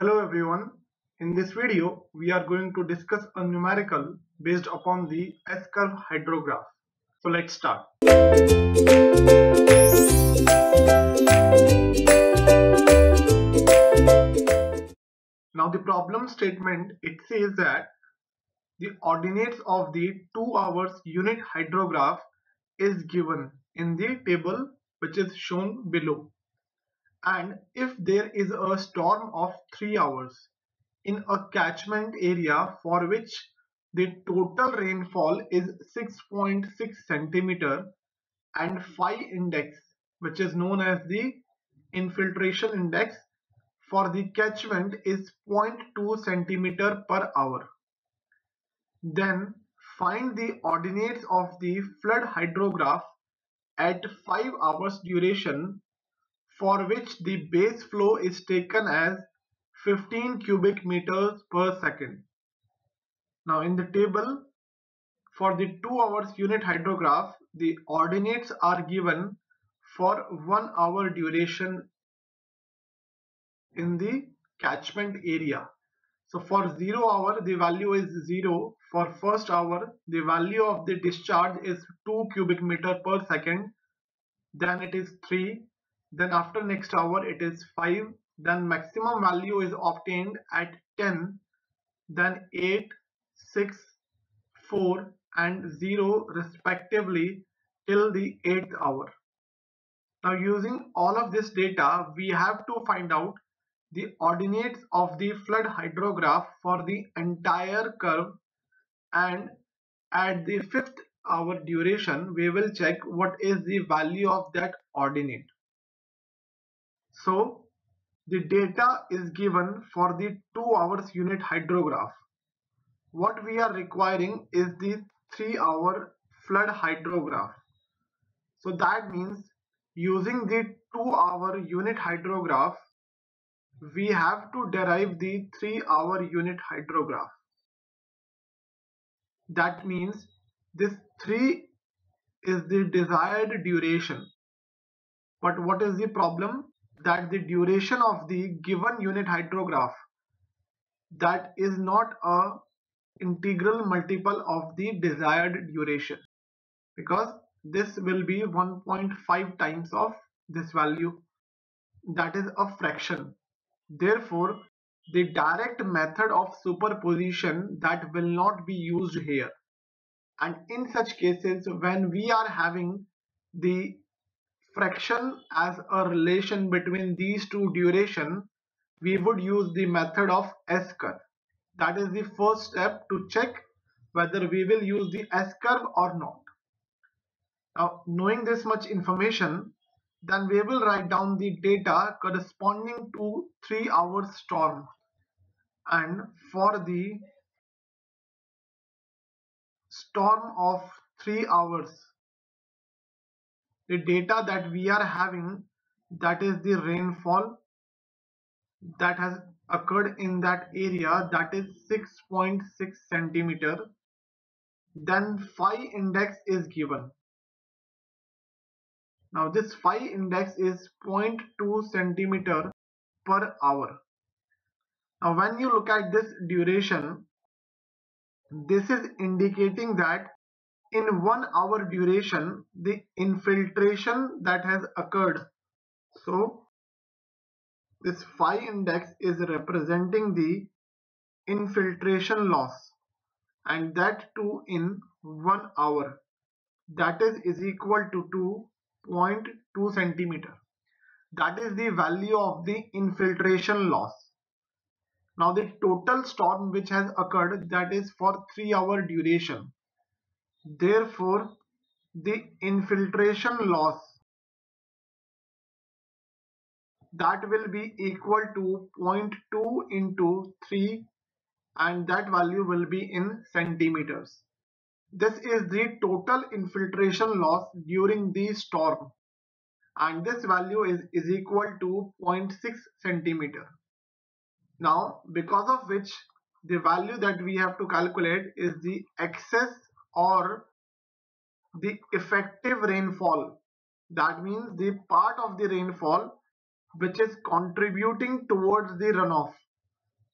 Hello everyone. In this video, we are going to discuss a numerical based upon the S-curve hydrograph. So let's start. Now the problem statement, it says that the ordinates of the 2 hours unit hydrograph is given in the table which is shown below and if there is a storm of 3 hours in a catchment area for which the total rainfall is 6.6 centimeter and phi index which is known as the infiltration index for the catchment is 0.2 centimeter per hour. Then find the ordinates of the flood hydrograph at 5 hours duration for which the base flow is taken as 15 cubic meters per second. Now in the table for the 2 hours unit hydrograph the ordinates are given for 1 hour duration in the catchment area. So for 0 hour the value is 0. For first hour the value of the discharge is 2 cubic meter per second. Then it is 3 then after next hour it is 5 then maximum value is obtained at 10 then 8 6 4 and 0 respectively till the 8th hour. Now using all of this data we have to find out the ordinates of the flood hydrograph for the entire curve. And at the fifth hour duration we will check what is the value of that ordinate so the data is given for the 2 hours unit hydrograph. What we are requiring is the 3 hour flood hydrograph. So that means using the 2 hour unit hydrograph, we have to derive the 3 hour unit hydrograph. That means this 3 is the desired duration. But what is the problem? That the duration of the given unit hydrograph that is not a integral multiple of the desired duration. Because this will be 1.5 times of this value that is a fraction. Therefore the direct method of superposition that will not be used here. And in such cases when we are having the fraction as a relation between these two duration, we would use the method of S-curve. That is the first step to check whether we will use the S-curve or not. Now, knowing this much information, then we will write down the data corresponding to 3 hours storm and for the storm of 3 hours the data that we are having that is the rainfall that has occurred in that area that is 6.6 centimeter then phi index is given. Now this phi index is 0.2 centimeter per hour. Now when you look at this duration this is indicating that in one hour duration the infiltration that has occurred. So this phi index is representing the infiltration loss and that too in one hour. That is is equal to 2.2 centimeter. That is the value of the infiltration loss. Now the total storm which has occurred that is for 3 hour duration Therefore, the infiltration loss that will be equal to 0.2 into 3 and that value will be in centimeters. This is the total infiltration loss during the storm and this value is, is equal to 0.6 centimeter. Now because of which the value that we have to calculate is the excess or the effective rainfall that means the part of the rainfall which is contributing towards the runoff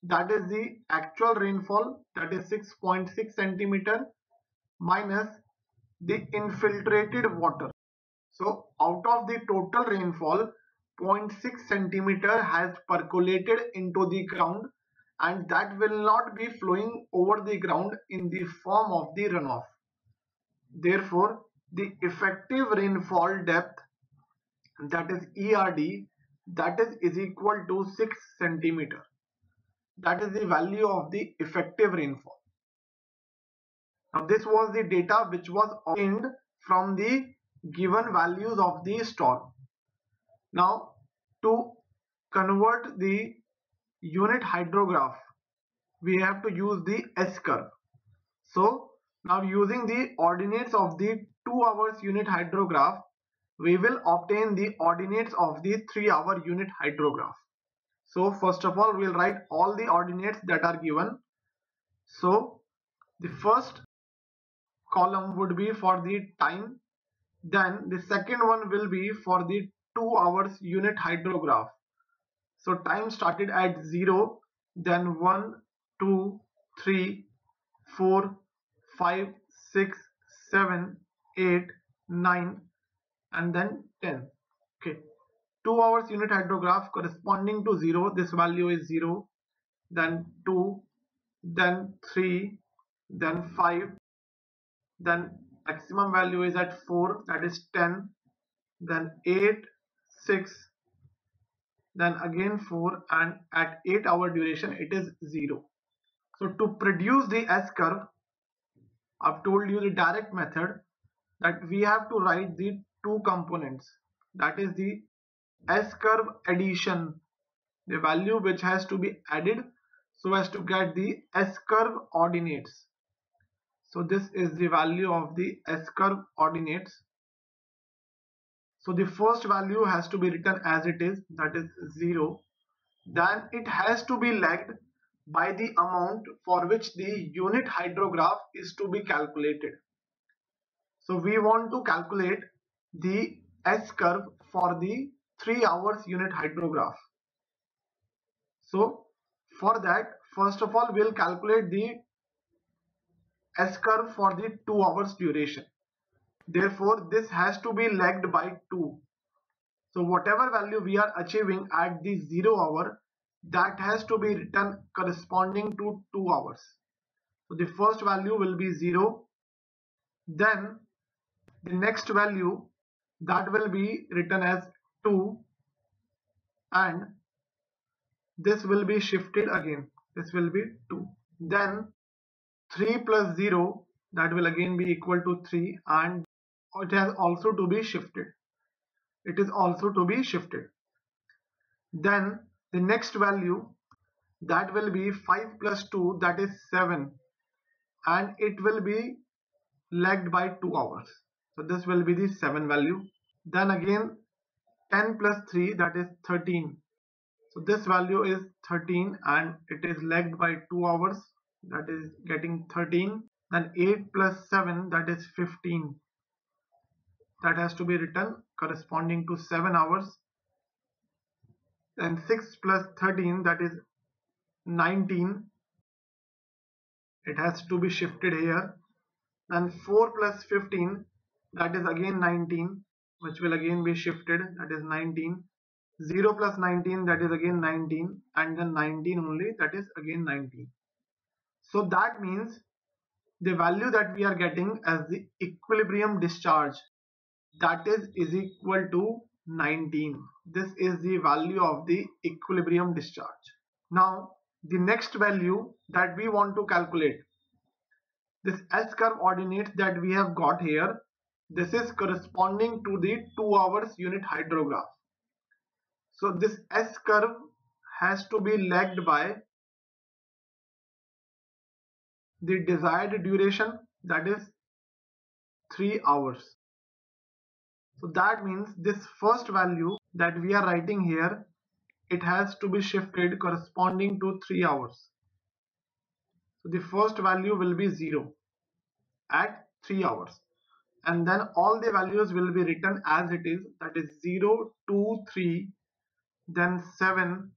that is the actual rainfall that is 6.6 centimeter minus the infiltrated water. So out of the total rainfall 0.6 centimeter has percolated into the ground and that will not be flowing over the ground in the form of the runoff. Therefore, the effective rainfall depth that is ERD that is is equal to 6 centimeter. That is the value of the effective rainfall. Now this was the data which was obtained from the given values of the storm. Now to convert the unit hydrograph we have to use the S curve. So now using the ordinates of the 2 hours unit hydrograph we will obtain the ordinates of the 3 hour unit hydrograph. So first of all we'll write all the ordinates that are given. So the first column would be for the time then the second one will be for the 2 hours unit hydrograph. So time started at 0 then 1, 2, 3, 4, 5, 6, 7, 8, 9 and then 10. Okay. 2 hours unit hydrograph corresponding to 0 this value is 0 then 2 then 3 then 5 then maximum value is at 4 that is 10 then 8 6 then again 4 and at 8 hour duration it is 0 so to produce the S curve I've told you the direct method that we have to write the two components. That is the S curve addition the value which has to be added so as to get the S curve ordinates. So this is the value of the S curve ordinates so the first value has to be written as it is that is 0 then it has to be lagged by the amount for which the unit hydrograph is to be calculated so we want to calculate the S curve for the 3 hours unit hydrograph. So for that first of all we'll calculate the S curve for the 2 hours duration. Therefore this has to be lagged by 2. So whatever value we are achieving at the 0 hour that has to be written corresponding to 2 hours. So the first value will be 0. Then the next value that will be written as 2 and this will be shifted again this will be 2 then 3 plus 0 that will again be equal to 3 and it has also to be shifted. It is also to be shifted. Then the next value that will be 5 plus 2 that is 7 and it will be lagged by 2 hours. So this will be the 7 value. Then again 10 plus 3 that is 13 so this value is 13 and it is lagged by 2 hours that is getting 13 then 8 plus 7 that is 15 that has to be written corresponding to 7 hours then 6 plus 13 that is 19 it has to be shifted here. Then 4 plus 15 that is again 19 which will again be shifted that is 19 0 plus 19 that is again 19 and then 19 only that is again 19 so that means the value that we are getting as the equilibrium discharge that is is equal to 19 this is the value of the equilibrium discharge now the next value that we want to calculate this S curve ordinates that we have got here this is corresponding to the 2 hours unit hydrograph. So this S curve has to be lagged by the desired duration that is 3 hours. So that means this first value that we are writing here it has to be shifted corresponding to 3 hours. So the first value will be 0 at 3 hours and then all the values will be written as it is that is 0 2 3 then 7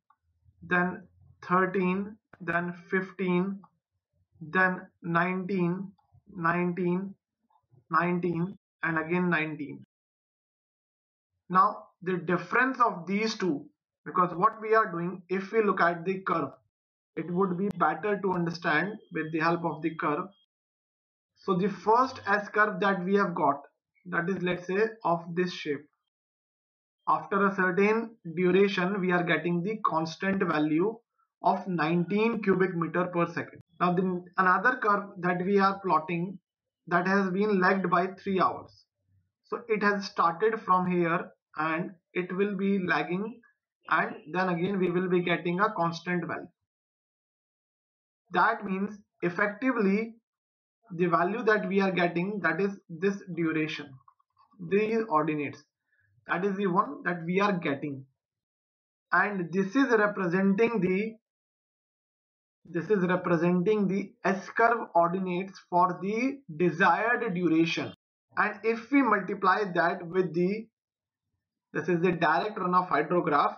then 13 then 15 then 19 19 19 and again 19 now the difference of these two because what we are doing if we look at the curve it would be better to understand with the help of the curve. So the first S curve that we have got that is let's say of this shape. After a certain duration we are getting the constant value of 19 cubic meter per second. Now the another curve that we are plotting that has been lagged by 3 hours. So it has started from here and it will be lagging and then again we will be getting a constant value. That means effectively the value that we are getting that is this duration these ordinates that is the one that we are getting. And this is representing the this is representing the S curve ordinates for the desired duration. And if we multiply that with the this is the direct runoff hydrograph.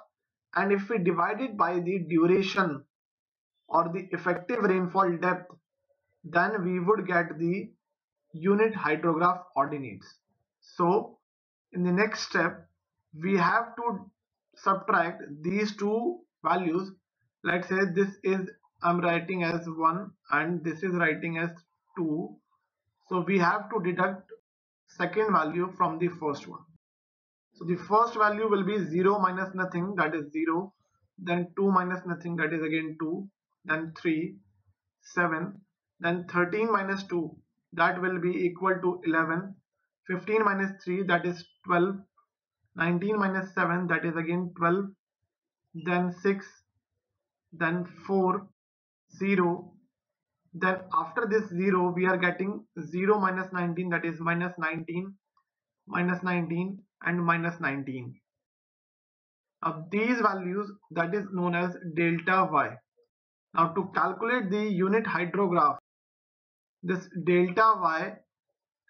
And if we divide it by the duration or the effective rainfall depth then we would get the unit hydrograph ordinates. So in the next step we have to subtract these two values. Let's say this is I'm writing as 1 and this is writing as 2 so we have to deduct second value from the first one so the first value will be 0 minus nothing that is 0 then 2 minus nothing that is again 2 then 3 7 then 13 minus 2 that will be equal to 11 15 minus 3 that is 12 19 minus 7 that is again 12 then 6 then 4 0 then after this 0 we are getting 0 minus 19 that is minus 19 minus 19 and minus 19 now these values that is known as delta y. Now to calculate the unit hydrograph this delta y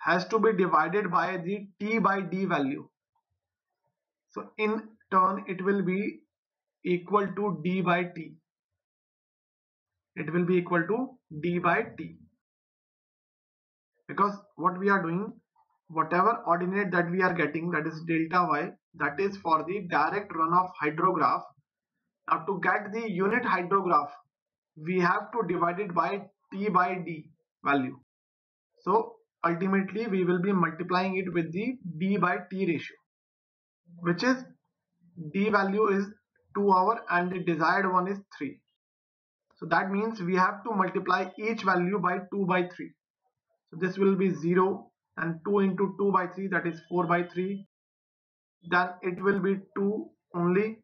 has to be divided by the t by d value. So in turn it will be equal to d by t. It will be equal to d by t. Because what we are doing whatever ordinate that we are getting that is delta y that is for the direct runoff hydrograph. Now to get the unit hydrograph we have to divide it by t by d value. So ultimately we will be multiplying it with the d by t ratio which is d value is 2 hour and the desired one is 3 so that means we have to multiply each value by 2 by 3. So this will be 0 and 2 into 2 by 3 that is 4 by 3. Then it will be 2 only.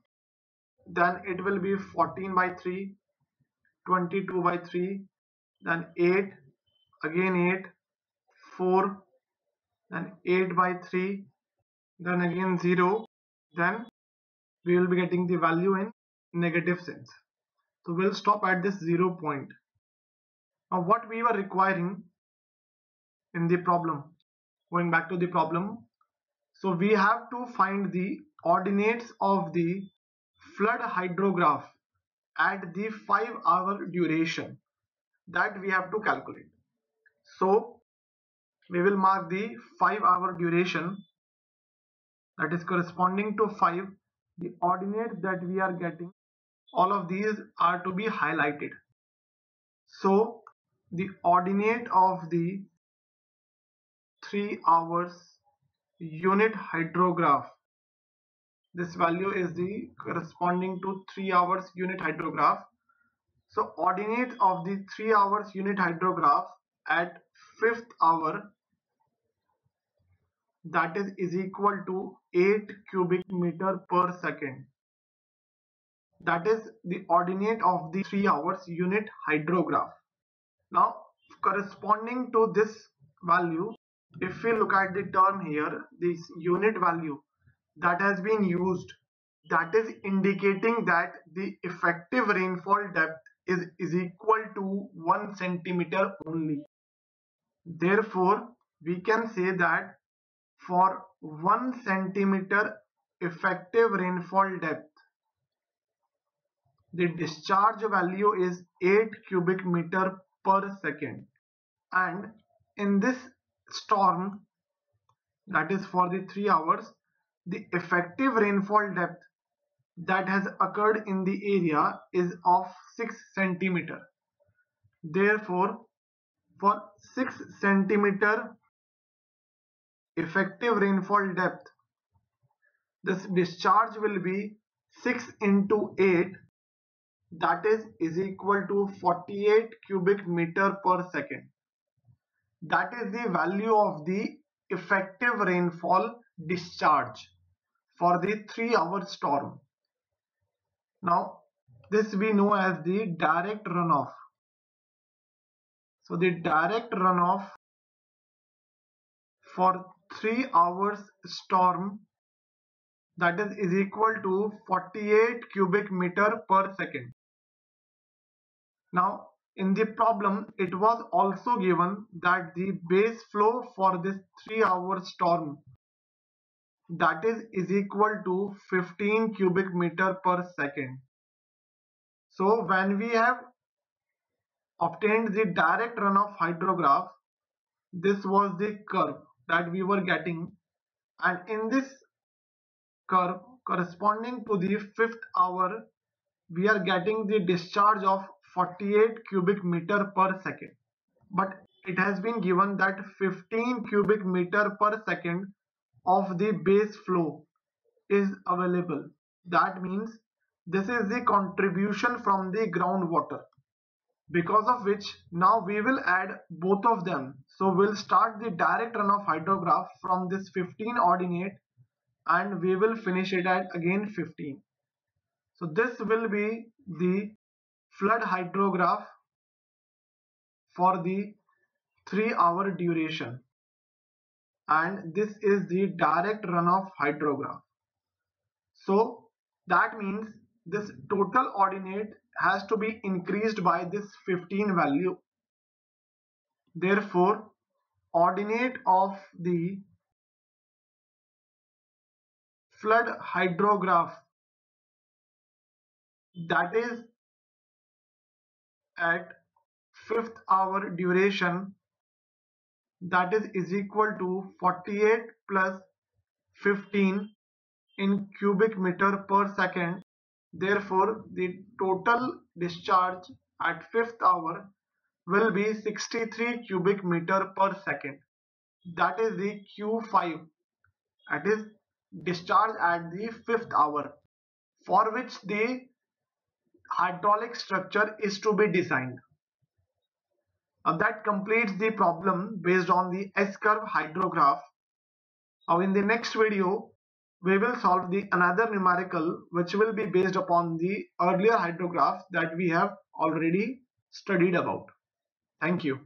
Then it will be 14 by 3, 22 by 3, then 8, again 8, 4, then 8 by 3, then again 0. Then we will be getting the value in negative sense. So we'll stop at this zero point. Now what we were requiring in the problem, going back to the problem. So we have to find the ordinates of the flood hydrograph at the 5 hour duration that we have to calculate. So we will mark the 5 hour duration that is corresponding to 5 the ordinate that we are getting all of these are to be highlighted. So the ordinate of the 3 hours unit hydrograph. This value is the corresponding to 3 hours unit hydrograph. So ordinate of the 3 hours unit hydrograph at 5th hour that is is equal to 8 cubic meter per second. That is the ordinate of the 3 hours unit hydrograph. Now corresponding to this value if we look at the term here this unit value that has been used that is indicating that the effective rainfall depth is, is equal to 1 centimeter only. Therefore, we can say that for 1 centimeter effective rainfall depth the discharge value is 8 cubic meter per second and in this storm that is for the 3 hours the effective rainfall depth that has occurred in the area is of 6 centimeter. Therefore for 6 centimeter effective rainfall depth this discharge will be 6 into 8 that is is equal to 48 cubic meter per second that is the value of the effective rainfall discharge for the 3 hour storm. Now this we know as the direct runoff. So the direct runoff for 3 hours storm that is is equal to 48 cubic meter per second. Now in the problem it was also given that the base flow for this 3 hour storm that is is equal to 15 cubic meter per second. So when we have obtained the direct runoff hydrograph this was the curve that we were getting. And in this curve corresponding to the fifth hour we are getting the discharge of 48 cubic meter per second. But it has been given that 15 cubic meter per second of the base flow is available. That means this is the contribution from the groundwater. Because of which now we will add both of them. So we'll start the direct runoff hydrograph from this 15 ordinate and we will finish it at again 15 so this will be the flood hydrograph for the 3 hour duration and this is the direct runoff hydrograph. So that means this total ordinate has to be increased by this 15 value. Therefore, ordinate of the flood hydrograph that is at fifth hour duration that is is equal to 48 plus 15 in cubic meter per second. Therefore the total discharge at fifth hour will be 63 cubic meter per second. That is the q5 that is discharge at the fifth hour for which the hydraulic structure is to be designed. Now that completes the problem based on the S-curve hydrograph. Now in the next video, we will solve the another numerical which will be based upon the earlier hydrograph that we have already studied about. Thank you.